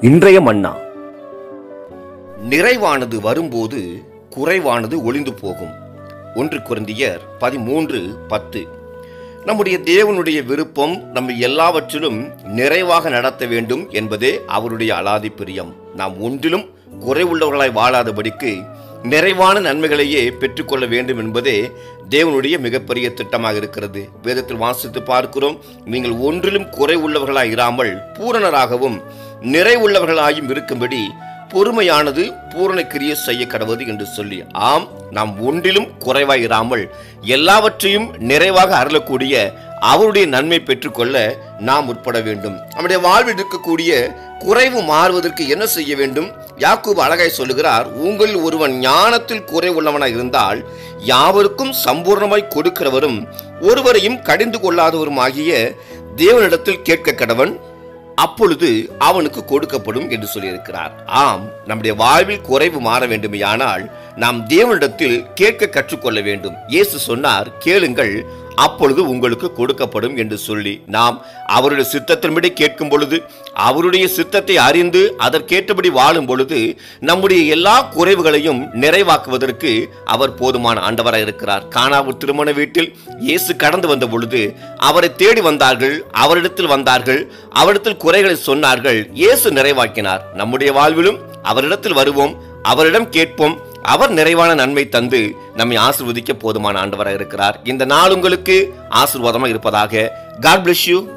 இன்றைய மன்னா. நிறைவானது வரும்போது குறைவானது ஒளிந்து போகும். ஒன்று குருந்தியர் பதிமூன்று பத்து. நம்முடைய தேவனுடைய விருப்பம் நம்ம எல்லாவற்றிலும் நிறைவாக நடத்த வேண்டும் என்பதே அவருடைய அலாதி பிரியம். நாம் ஒன்றிலும் குறைவுள்ளவர்களாய் வாழாதபடிக்கு நிறைவான நன்மைகளையே பெற்றுக்கொள்ள வேண்டும் என்பதே தேவனுடைய மிகப்பெரிய திட்டமாக இருக்கிறது. வேதத்தில் வாசித்து பார்க்கிறோம் நீங்கள் ஒன்றிலும் குறைவுள்ளவர்களாய் இராமல் பூரணராகவும் நிறைவுள்ளவர்களாயும் இருக்கும்படி பொறுமையானது பூரண கிரிய செய்ய கடவுது என்று சொல்லி ஆம் நாம் ஒன்றிலும் குறைவாய் இராமல் எல்லாவற்றையும் நிறைவாக அருளக்கூடிய அவருடைய நன்மை பெற்றுக்கொள்ள நாம் உட்பட வேண்டும். நம்முடைய வாழ்வில் இருக்கக்கூடிய குறைவு மாறுவதற்கு என்ன செய்ய வேண்டும்? யாக்கூப் அழகாய் சொல்லுகிறார் உங்களில் ஒருவன் ஞானத்தில் குறைவுள்ளவனாக இருந்தால் யாவருக்கும் சம்பூர்ணமாய் கொடுக்கிறவரும் ஒருவரையும் கடிந்து கொள்ளாதவரும் ஆகிய தேவனிடத்தில் கேட்க கடவன் அப்பொழுது அவனுக்கு கொடுக்கப்படும் என்று சொல்லியிருக்கிறார். ஆம் நம்முடைய வாழ்வில் குறைவு மாற வேண்டுமையானால் நாம் தேவனிடத்தில் கேட்க கற்றுக்கொள்ள வேண்டும். இயேசு சொன்னார் கேளுங்கள் அப்பொழுது உங்களுக்கு கொடுக்கப்படும் என்று சொல்லி நாம் அவருடைய சித்தத்தின்படி கேட்கும் பொழுது அவருடைய சித்தத்தை அறிந்து அதற்கேற்றபடி வாழும் பொழுது நம்முடைய எல்லா குறைவுகளையும் நிறைவாக்குவதற்கு அவர் போதுமான ஆண்டவராக இருக்கிறார். காணாவூர் திருமண வீட்டில் இயேசு கடந்து வந்த பொழுது அவரை தேடி வந்தார்கள் அவரிடத்தில் வந்தார்கள் அவரிடத்தில் குறைகளை சொன்னார்கள் இயேசு நிறைவாக்கினார். நம்முடைய வாழ்விலும் அவரிடத்தில் வருவோம் அவரிடம் கேட்போம் அவர் நிறைவான நன்மை தந்து நம்மை ஆசிர்வதிக்க போதுமான ஆண்டவராக இருக்கிறார். இந்த நாள் உங்களுக்கு ஆசிர்வாதமாக இருப்பதாக. God bless you